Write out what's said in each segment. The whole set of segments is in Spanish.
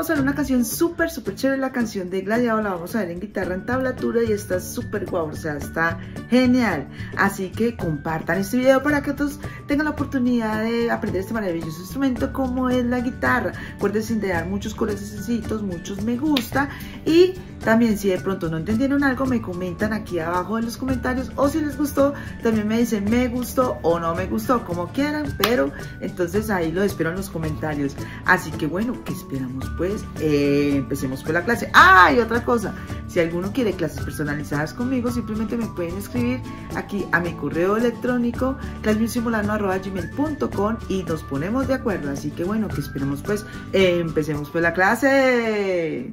vamos a ver una canción súper, súper chévere. La canción de Gladiador la vamos a ver en guitarra en tablatura y está súper guau, o sea, está genial. Así que compartan este video para que todos tengan la oportunidad de aprender este maravilloso instrumento como es la guitarra. Acuérdense de dar muchos corazoncitos, muchos me gusta y también si de pronto no entendieron algo me comentan aquí abajo en los comentarios o si les gustó también me dicen me gustó o no me gustó como quieran pero entonces ahí lo espero en los comentarios así que bueno ¿qué esperamos pues? Eh, empecemos con la clase ¡ah! y otra cosa si alguno quiere clases personalizadas conmigo simplemente me pueden escribir aquí a mi correo electrónico gmail.com y nos ponemos de acuerdo así que bueno ¿qué esperamos pues? Empecemos pues la clase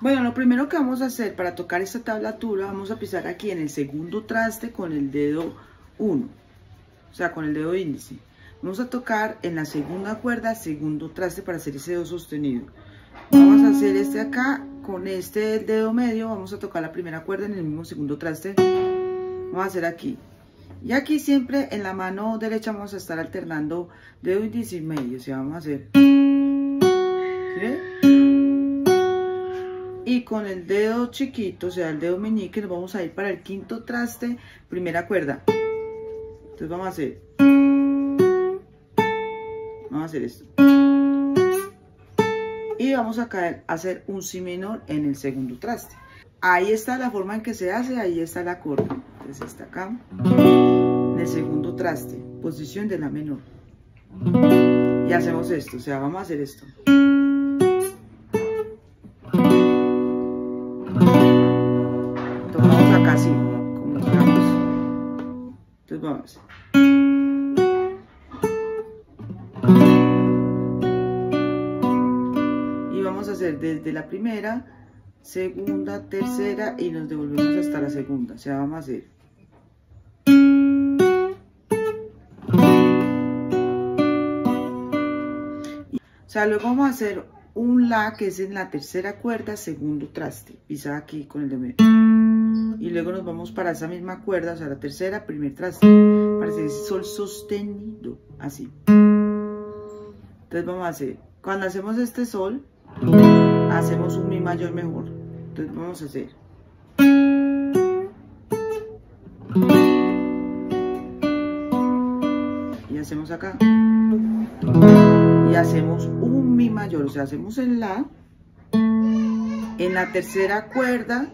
Bueno, lo primero que vamos a hacer para tocar esta tablatura, vamos a pisar aquí en el segundo traste con el dedo 1, o sea, con el dedo índice. Vamos a tocar en la segunda cuerda, segundo traste para hacer ese do sostenido. Vamos a hacer este acá, con este dedo medio, vamos a tocar la primera cuerda en el mismo segundo traste. Vamos a hacer aquí. Y aquí siempre en la mano derecha vamos a estar alternando dedo índice y medio, o sea, vamos a hacer... y con el dedo chiquito, o sea el dedo meñique, nos vamos a ir para el quinto traste, primera cuerda. Entonces vamos a hacer, vamos a hacer esto. Y vamos a caer, hacer un si menor en el segundo traste. Ahí está la forma en que se hace, ahí está el acorde. Entonces está acá, en el segundo traste, posición de la menor. Y hacemos esto, o sea, vamos a hacer esto. Entonces vamos. Y vamos a hacer desde la primera, segunda, tercera y nos devolvemos hasta la segunda. O sea, vamos a hacer. O sea, luego vamos a hacer un La que es en la tercera cuerda, segundo traste. Pisa aquí con el de medio y luego nos vamos para esa misma cuerda, o sea, la tercera, primer traste, para hacer sol sostenido, así. Entonces vamos a hacer, cuando hacemos este sol, hacemos un mi mayor mejor. Entonces vamos a hacer. Y hacemos acá. Y hacemos un mi mayor, o sea, hacemos el la. En la tercera cuerda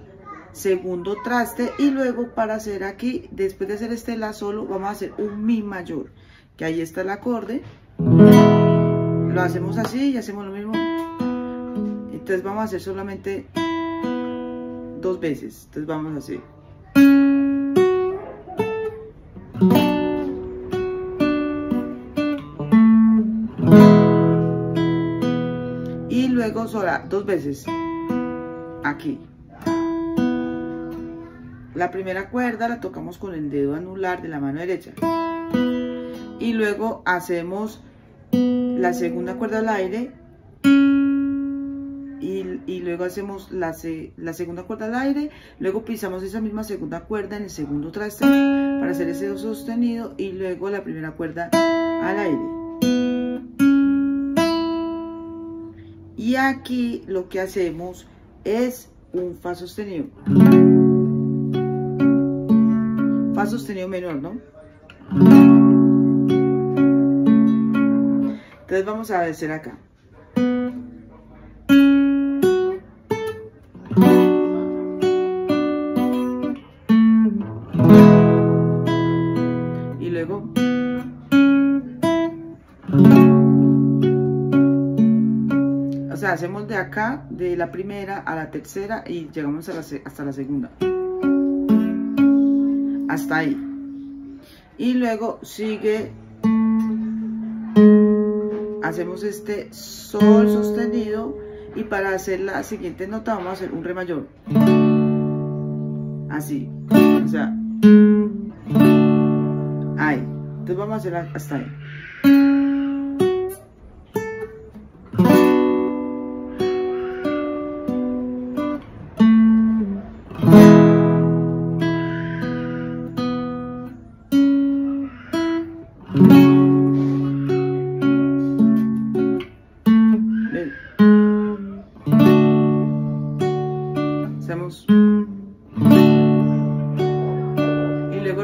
segundo traste y luego para hacer aquí, después de hacer este la solo, vamos a hacer un mi mayor, que ahí está el acorde. Lo hacemos así y hacemos lo mismo. Entonces vamos a hacer solamente dos veces. Entonces vamos a hacer. Y luego sola, dos veces. Aquí. La primera cuerda la tocamos con el dedo anular de la mano derecha. Y luego hacemos la segunda cuerda al aire. Y, luego hacemos la, la, segunda cuerda al aire. Luego pisamos esa misma segunda cuerda en el segundo traste para hacer ese do sostenido. Y luego la primera cuerda al aire. Y aquí lo que hacemos es un fa sostenido sostenido menor, ¿no? Entonces vamos a hacer acá. Y luego... O sea, hacemos de acá, de la primera a la tercera y llegamos hasta la segunda hasta ahí. y luego sigue. Hacemos este sol sostenido y para hacer la siguiente nota vamos a hacer un re mayor. Así. O sea. Ahí. Entonces vamos a hacer hasta ahí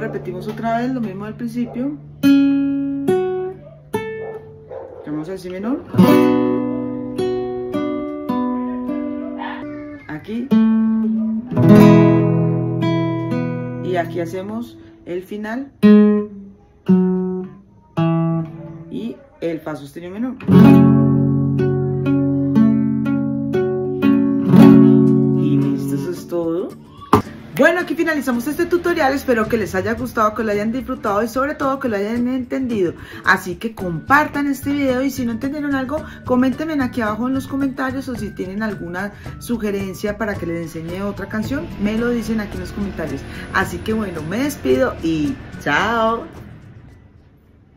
repetimos otra vez lo mismo al principio. Vamos a si menor. Aquí. Y aquí hacemos el final. Y el fa sostenido menor Bueno, aquí finalizamos este tutorial, espero que les haya gustado, que lo hayan disfrutado y sobre todo que lo hayan entendido. Así que compartan este video y si no entendieron algo, coméntenme aquí abajo en los comentarios o si tienen alguna sugerencia para que les enseñe otra canción, me lo dicen aquí en los comentarios. Así que bueno, me despido y chao.